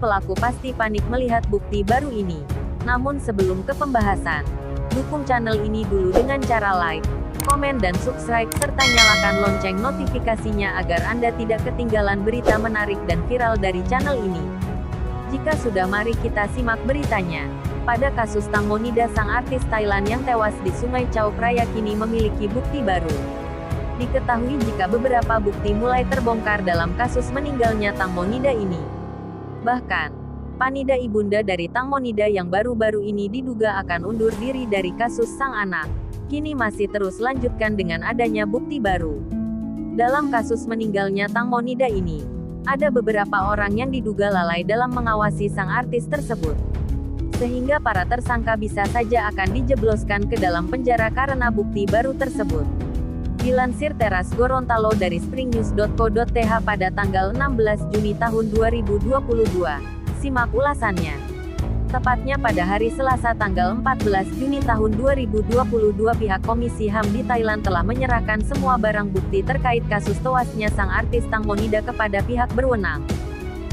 pelaku pasti panik melihat bukti baru ini. Namun sebelum ke pembahasan, dukung channel ini dulu dengan cara like, komen dan subscribe serta nyalakan lonceng notifikasinya agar Anda tidak ketinggalan berita menarik dan viral dari channel ini. Jika sudah mari kita simak beritanya. Pada kasus Tang Monida sang artis Thailand yang tewas di Sungai Chao Phraya kini memiliki bukti baru. Diketahui jika beberapa bukti mulai terbongkar dalam kasus meninggalnya Tang Monida ini. Bahkan, Panida ibunda dari Tang Monida yang baru-baru ini diduga akan undur diri dari kasus sang anak, kini masih terus lanjutkan dengan adanya bukti baru. Dalam kasus meninggalnya Tang Monida ini, ada beberapa orang yang diduga lalai dalam mengawasi sang artis tersebut sehingga para tersangka bisa saja akan dijebloskan ke dalam penjara karena bukti baru tersebut. Dilansir Teras Gorontalo dari springnews.co.th pada tanggal 16 Juni tahun 2022. Simak ulasannya. Tepatnya pada hari Selasa tanggal 14 Juni tahun 2022 pihak Komisi HAM di Thailand telah menyerahkan semua barang bukti terkait kasus tewasnya sang artis Tang Monida kepada pihak berwenang.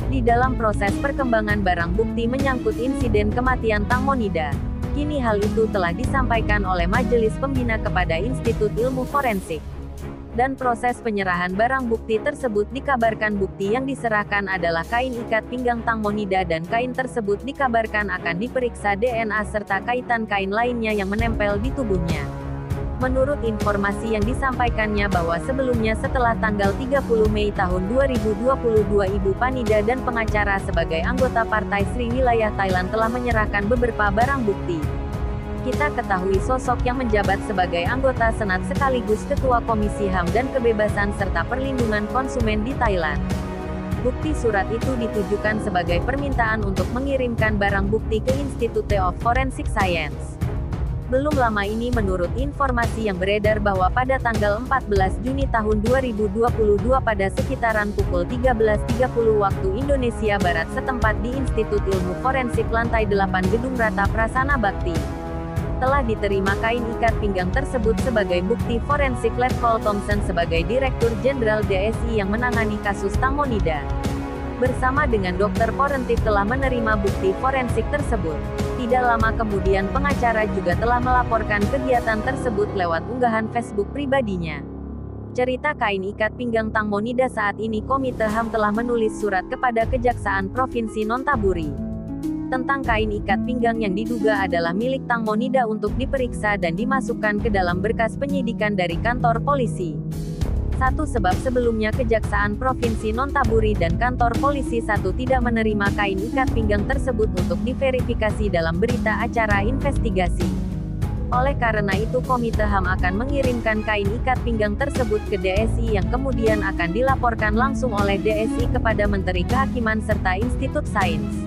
Di dalam proses perkembangan barang bukti menyangkut insiden kematian Tang Monida, kini hal itu telah disampaikan oleh Majelis Pembina kepada Institut Ilmu Forensik. Dan proses penyerahan barang bukti tersebut dikabarkan bukti yang diserahkan adalah kain ikat pinggang Tang Monida dan kain tersebut dikabarkan akan diperiksa DNA serta kaitan kain lainnya yang menempel di tubuhnya. Menurut informasi yang disampaikannya bahwa sebelumnya setelah tanggal 30 Mei tahun 2022 Ibu Panida dan pengacara sebagai anggota Partai Sri Wilayah Thailand telah menyerahkan beberapa barang bukti. Kita ketahui sosok yang menjabat sebagai anggota Senat sekaligus Ketua Komisi HAM dan Kebebasan serta Perlindungan Konsumen di Thailand. Bukti surat itu ditujukan sebagai permintaan untuk mengirimkan barang bukti ke Institute of Forensic Science. Belum lama ini menurut informasi yang beredar bahwa pada tanggal 14 Juni tahun 2022 pada sekitaran pukul 13.30 waktu Indonesia Barat setempat di Institut Ilmu Forensik lantai 8 Gedung Rata Prasana Bakti. Telah diterima kain ikat pinggang tersebut sebagai bukti forensik Letkol Thompson sebagai Direktur Jenderal DSI yang menangani kasus Tamonida. Bersama dengan dokter forensik telah menerima bukti forensik tersebut. Tidak lama kemudian pengacara juga telah melaporkan kegiatan tersebut lewat unggahan Facebook pribadinya. Cerita kain ikat pinggang Tang Monida saat ini Komite HAM telah menulis surat kepada Kejaksaan Provinsi Nontaburi tentang kain ikat pinggang yang diduga adalah milik Tang Monida untuk diperiksa dan dimasukkan ke dalam berkas penyidikan dari kantor polisi. Satu sebab sebelumnya Kejaksaan Provinsi Nontaburi dan kantor polisi satu tidak menerima kain ikat pinggang tersebut untuk diverifikasi dalam berita acara investigasi. Oleh karena itu Komite HAM akan mengirimkan kain ikat pinggang tersebut ke DSI yang kemudian akan dilaporkan langsung oleh DSI kepada Menteri Kehakiman serta Institut Sains.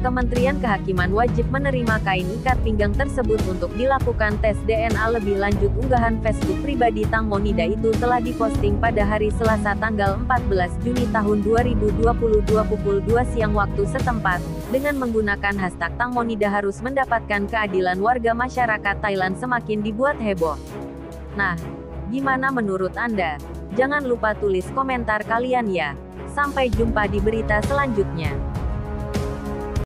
Kementerian Kehakiman wajib menerima kain ikat pinggang tersebut untuk dilakukan tes DNA lebih lanjut unggahan Facebook pribadi Tang Monida itu telah diposting pada hari Selasa tanggal 14 Juni tahun 2022 pukul 2 siang waktu setempat, dengan menggunakan hashtag Tang Monida harus mendapatkan keadilan warga masyarakat Thailand semakin dibuat heboh. Nah, gimana menurut Anda? Jangan lupa tulis komentar kalian ya. Sampai jumpa di berita selanjutnya.